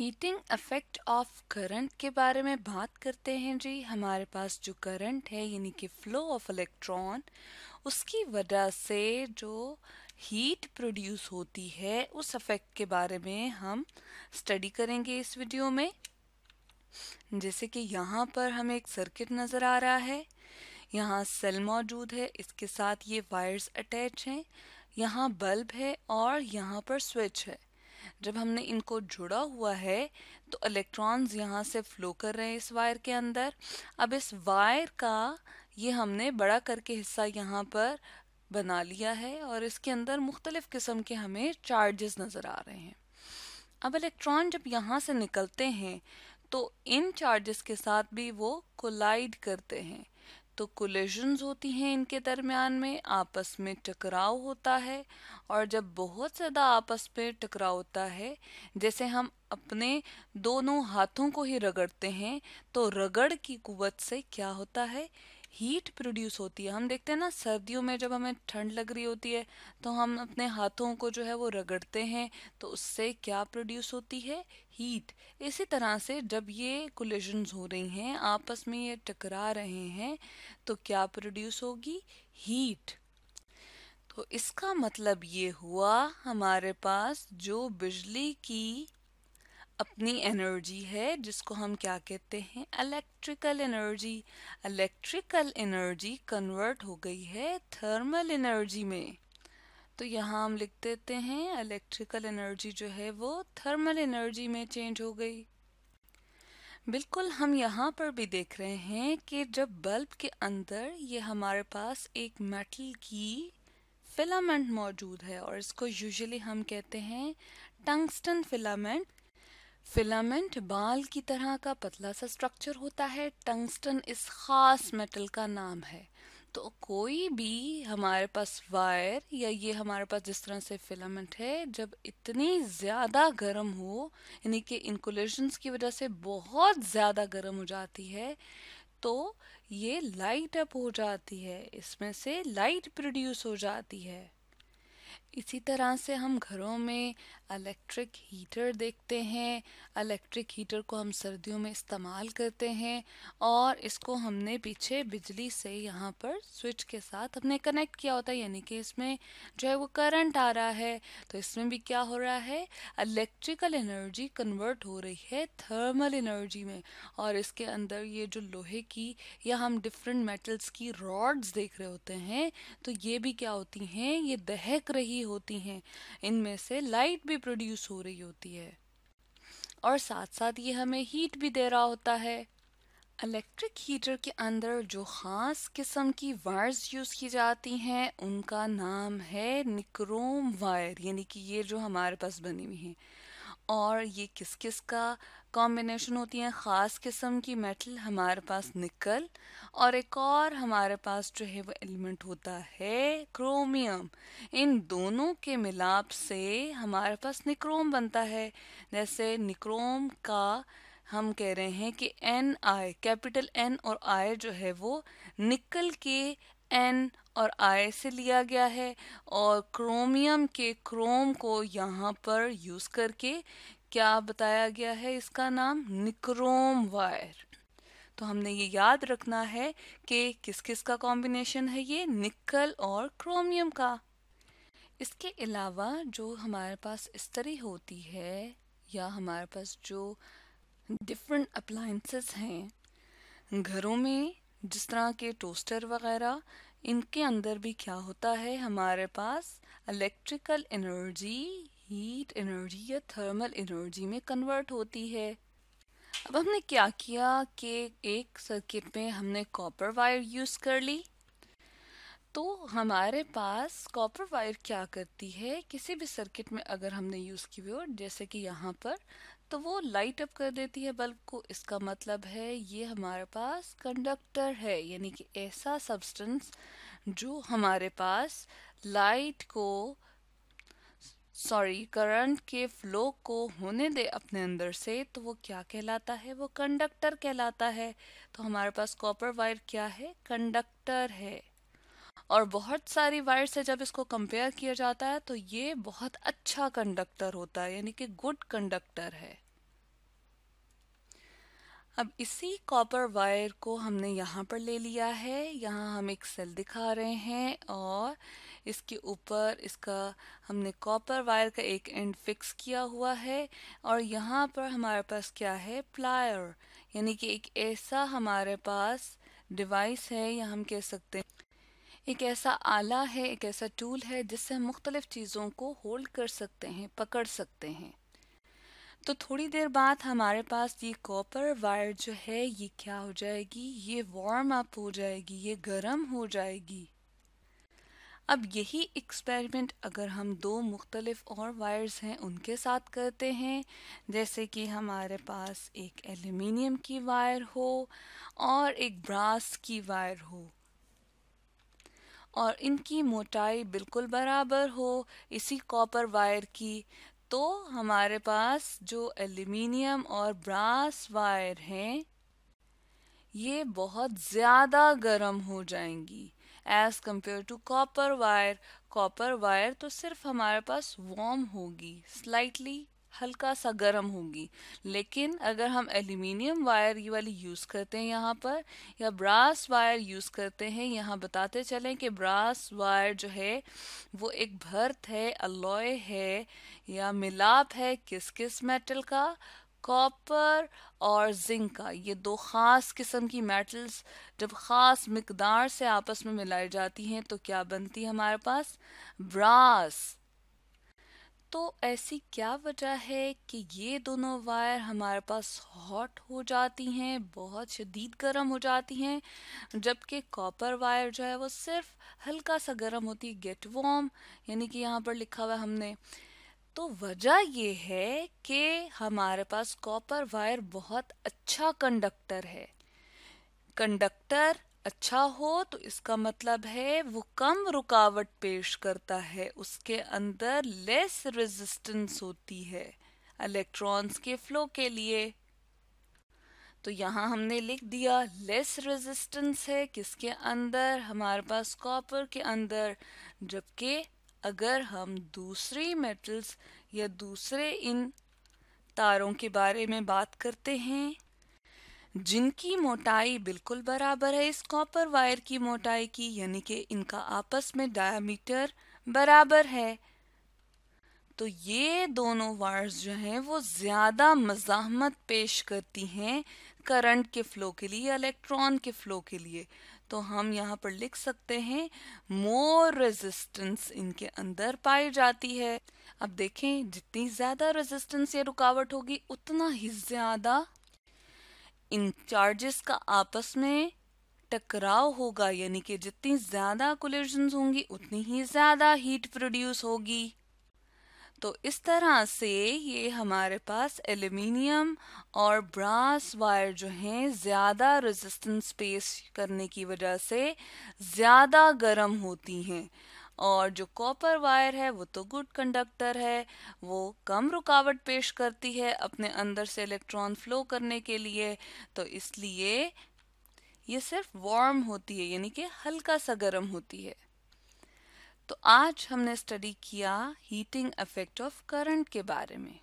Heating effect of current के बारे में बात करते हैं जी। हमारे पास जो करंट है, यानी कि फ्लो ऑफ़ इलेक्ट्रॉन उसकी वजह से जो हीट प्रोड्यूस होती है, उस इफ़ेक्ट के बारे में हम स्टडी करेंगे इस वीडियो में। जैसे कि यहाँ पर हमें एक सर्किट नज़र आ रहा है। यहाँ सेल मौजूद है, इसके साथ ये वायर्स अटैच हैं। यहाँ बल्ब है और यहाँ पर स्विच है। जब हमने इनको जुड़ा हुआ है तो इलेक्ट्रॉन्स यहाँ से फ्लो कर रहे हैं इस वायर के अंदर। अब इस वायर का ये हमने बड़ा करके हिस्सा यहाँ पर बना लिया है और इसके अंदर मुख्तलिफ़ किस्म के हमें चार्जेस नज़र आ रहे हैं। अब इलेक्ट्रॉन जब यहाँ से निकलते हैं तो इन चार्जेस के साथ भी वो कोलाइड करते हैं। तो कोलिजन्स होती हैं इनके दरमियान में, आपस में टकराव होता है और जब बहुत ज़्यादा आपस में टकराव होता है, जैसे हम अपने दोनों हाथों को ही रगड़ते हैं तो रगड़ की कुवत से क्या होता है? हीट प्रोड्यूस होती है। हम देखते हैं ना, सर्दियों में जब हमें ठंड लग रही होती है तो हम अपने हाथों को जो है वो रगड़ते हैं तो उससे क्या प्रोड्यूस होती है? हीट इसी तरह से जब ये कोलिजन्स हो रही हैं, आपस में ये टकरा रहे हैं तो क्या प्रोड्यूस होगी? हीट तो इसका मतलब ये हुआ हमारे पास जो बिजली की अपनी एनर्जी है, जिसको हम क्या कहते हैं? Electrical energy electrical energy convert हो गई है थर्मल एनर्जी में. तो यहाँ हम लिख देते हैं इलेक्ट्रिकल एनर्जी जो है वो थर्मल एनर्जी में चेंज हो गई. बिल्कुल, हम यहाँ पर भी देख रहे हैं कि जब बल्ब के अंदर ये हमारे पास एक मेटल की फिलामेंट मौजूद है, और इसको यूजुअली हम कहते हैं टंगस्टन फिलामेंट फिलामेंट बाल की तरह का पतला सा स्ट्रक्चर होता है। टंगस्टन इस खास मेटल का नाम है। तो कोई भी हमारे पास वायर या ये हमारे पास जिस तरह से फिलामेंट है, जब इतनी ज़्यादा गर्म हो, यानी कि इंकुलेशंस की वजह से बहुत ज़्यादा गर्म हो जाती है तो ये लाइट अप हो जाती है। इसमें से लाइट प्रोड्यूस हो जाती है। इसी तरह से हम घरों में इलेक्ट्रिक हीटर देखते हैं। इलेक्ट्रिक हीटर को हम सर्दियों में इस्तेमाल करते हैं और इसको हमने पीछे बिजली से यहाँ पर स्विच के साथ हमने कनेक्ट किया होता है, यानी कि इसमें जो है वो करंट आ रहा है। तो इसमें भी क्या हो रहा है? इलेक्ट्रिकल एनर्जी कन्वर्ट हो रही है थर्मल एनर्जी में और इसके अंदर ये जो लोहे की या हम डिफरेंट मेटल्स की रॉड्स देख रहे होते हैं तो ये भी क्या होती हैं? ये दहक रही होती हैं। इनमें से लाइट भी प्रोड्यूस हो रही होती है। और साथ साथ ये हमें हीट भी दे रहा होता है। इलेक्ट्रिक हीटर के अंदर जो ख़ास किस्म की वायर्स यूज़ की जाती हैं, उनका नाम है निक्रोम वायर, यानी कि ये जो हमारे पास बनी हुई हैं। और ये किस किस का कॉम्बिनेशन होती है ख़ास किस्म की मेटल हमारे पास निकल और एक और हमारे पास जो है वो एलिमेंट होता है क्रोमियम इन दोनों के मिलाप से हमारे पास निक्रोम बनता है। जैसे निक्रोम का हम कह रहे हैं कि एन आई कैपिटल एन और आई जो है वो निकल के एन और आई से लिया गया है और क्रोमियम के क्रोम को यहाँ पर यूज़ करके क्या बताया गया है इसका नाम? Nichrome wire. तो हमने ये याद रखना है कि किस किस का कॉम्बिनेशन है ये? निकल और क्रोमियम का। इसके अलावा जो हमारे पास इस्तरी होती है या हमारे पास जो डिफरेंट अप्लाइंसेस हैं, घरों में जिस तरह के टोस्टर वगैरह, इनके अंदर भी क्या होता है? हमारे पास इलेक्ट्रिकल एनर्जी हीट एनर्जी या थर्मल एनर्जी में कन्वर्ट होती है। अब हमने क्या किया कि एक सर्किट में हमने कॉपर वायर यूज़ कर ली। तो हमारे पास कॉपर वायर क्या करती है? किसी भी सर्किट में अगर हमने यूज़ की हो, जैसे कि यहाँ पर तो वो लाइट अप कर देती है बल्ब को। इसका मतलब है ये हमारे पास कंडक्टर है, यानी कि ऐसा सब्सटेंस जो हमारे पास लाइट को सॉरी करंट के फ्लो को होने दे अपने अंदर से तो वो क्या कहलाता है? वो कंडक्टर कहलाता है। तो हमारे पास कॉपर वायर क्या है? कंडक्टर है। और बहुत सारी वायर से जब इसको कंपेयर किया जाता है तो ये बहुत अच्छा कंडक्टर होता है, यानी कि गुड कंडक्टर है। अब इसी कॉपर वायर को हमने यहाँ पर ले लिया है। यहाँ हम एक सेल दिखा रहे हैं और इसके ऊपर इसका हमने कॉपर वायर का एक एंड फिक्स किया हुआ है और यहाँ पर हमारे पास क्या है? प्लायर यानी कि एक ऐसा हमारे पास डिवाइस है, या हम कह सकते हैं। एक ऐसा आला है, एक ऐसा टूल है, जिससे हम मुख्तलिफ़ चीज़ों को होल्ड कर सकते हैं, पकड़ सकते हैं। तो थोड़ी देर बाद हमारे पास ये कॉपर वायर जो है, ये क्या हो जाएगी? ये वार्म अप हो जाएगी, ये गर्म हो जाएगी। अब यही एक्सपेरिमेंट अगर हम दो मुख्तलिफ़ और वायर्स हैं, उनके साथ करते हैं, जैसे कि हमारे पास एक एल्यूमिनियम की वायर हो और एक ब्रास की वायर हो। और इनकी मोटाई बिल्कुल बराबर हो इसी कॉपर वायर की तो हमारे पास जो एल्यूमिनियम और ब्रास वायर हैं, ये बहुत ज़्यादा गर्म हो जाएँगी। As compare to copper wire copper wire तो सिर्फ़ हमारे पास वार्म होगी स्लाइटली हल्का सा गर्म होगी। लेकिन अगर हम एल्यूमिनियम वायर ये वाली यूज़ करते हैं यहाँ पर, या ब्रास वायर यूज़ करते हैं, यहाँ बताते चलें कि ब्रास वायर जो है, वो एक भर्त है अलॉय है, या मिलाप है किस किस मेटल का। कॉपर और जिंक का। ये दो ख़ास किस्म की मेटल्स जब ख़ास मकदार से आपस में मिलाई जाती हैं तो क्या बनती है हमारे पास? ब्रास। तो ऐसी क्या वजह है कि ये दोनों वायर हमारे पास हॉट हो जाती हैं, बहुत शदीद गर्म हो जाती हैं, जबकि कॉपर वायर जो है वो सिर्फ़ हल्का सा गर्म होती है गेट वॉर्म यानी कि यहाँ पर लिखा हुआ हमने तो वजह ये है कि हमारे पास कॉपर वायर बहुत अच्छा कंडक्टर है। कंडक्टर अच्छा हो तो इसका मतलब है वो कम रुकावट पेश करता है, उसके अंदर लेस रेजिस्टेंस होती है इलेक्ट्रॉन्स के फ्लो के लिए। तो यहाँ हमने लिख दिया लेस रेजिस्टेंस है, किसके अंदर? हमारे पास कॉपर के अंदर, जबकि अगर हम दूसरी मेटल्स या दूसरे इन तारों के बारे में बात करते हैं, जिनकी मोटाई बिल्कुल बराबर है इस कॉपर वायर की मोटाई की, यानी कि इनका आपस में डायमीटर बराबर है तो ये दोनों वायर्स जो हैं, वो ज़्यादा मजामत पेश करती हैं करंट के फ्लो के लिए इलेक्ट्रॉन के फ्लो के लिए। तो हम यहाँ पर लिख सकते हैं मोर रेजिस्टेंस इनके अंदर पाई जाती है। अब देखें, जितनी ज़्यादा रेजिस्टेंस या रुकावट होगी, उतना ही ज़्यादा इन चार्जेस का आपस में टकराव होगा, यानी कि जितनी ज़्यादा कोलिजन होंगी, उतनी ही ज़्यादा हीट प्रोड्यूस होगी। तो इस तरह से ये हमारे पास एल्यूमिनियम और ब्रास वायर जो हैं, ज़्यादा रेजिस्टेंस पेश करने की वजह से ज़्यादा गर्म होती हैं। और जो कॉपर वायर है, वो तो गुड कंडक्टर है, वो कम रुकावट पेश करती है अपने अंदर से इलेक्ट्रॉन फ्लो करने के लिए। तो इसलिए ये सिर्फ़ वार्म होती है, यानी कि हल्का सा गर्म होती है। तो आज हमने स्टडी किया हीटिंग इफ़ेक्ट ऑफ़ करंट के बारे में।